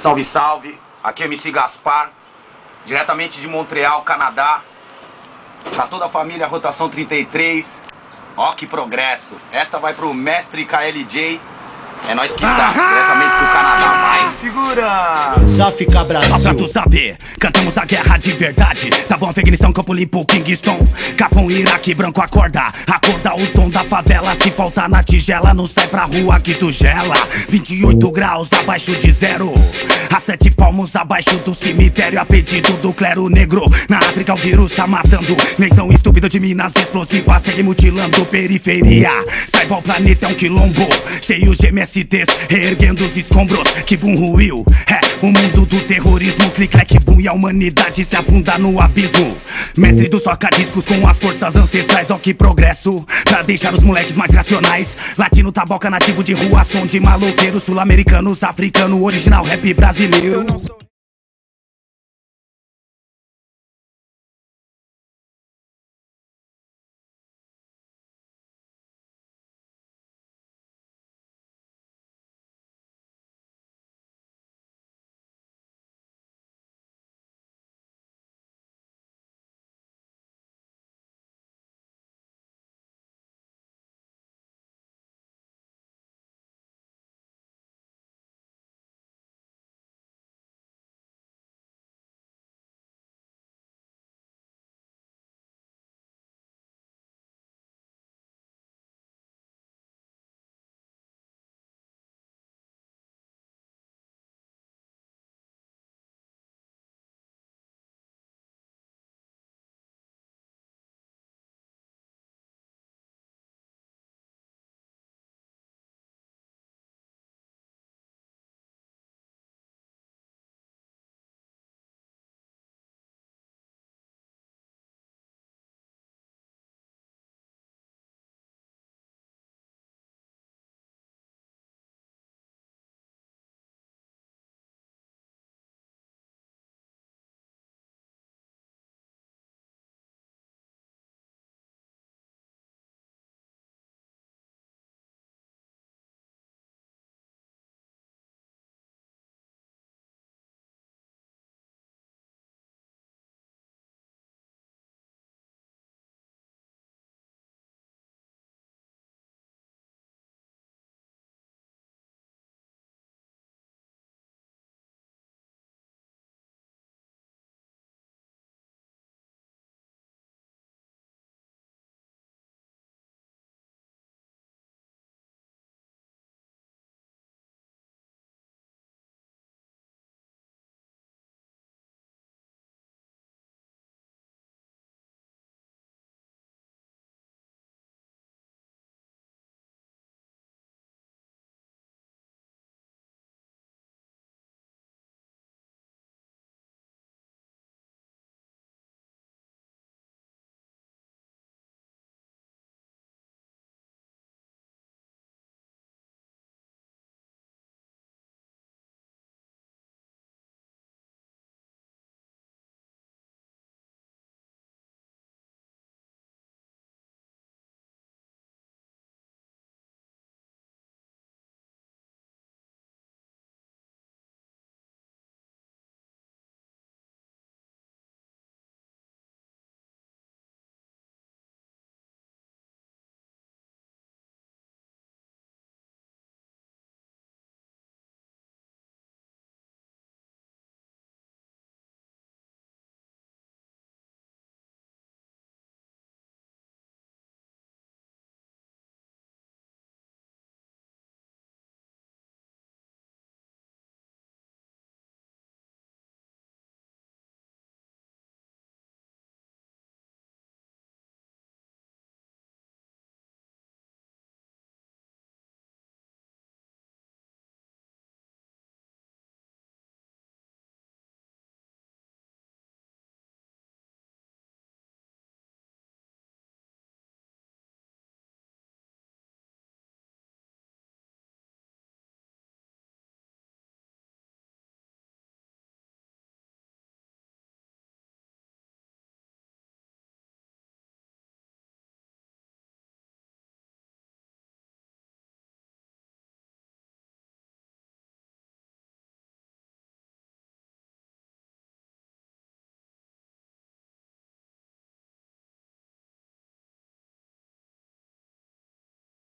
Salve, salve. Aqui é MC Gaspar, diretamente de Montreal, Canadá. Pra toda a família Rotação 33. Ó que progresso. Esta vai pro mestre KLJ. É nós que tá, diretamente do Canadá. Vai, segura! Só fica Brasil. Só pra tu saber, cantamos a guerra de verdade. Tá bom, Afeganistão, Campo Limpo, Kingston. Capão, Iraque, branco, acorda. Acorda o tom da favela. Se faltar na tigela, não sai pra rua que tu gela. 28 graus abaixo de zero. A sete palmos abaixo do cemitério. A pedido do clero negro. Na África, o vírus tá matando. Neição estúpida de Minas explosiva. Segue mutilando periferia. Saiba, o planeta é um quilombo. Cheio de Reerguendo os escombros. Que bum ruiu. É o mundo do terrorismo. Clic, clac, bum. E a humanidade se afunda no abismo. Mestre dos soca-discos com as forças ancestrais. Ó, que progresso. Pra deixar os moleques mais racionais. Latino, taboca, nativo de rua. Som de maloqueiro. Sul-americanos, africano. Original rap brasileiro.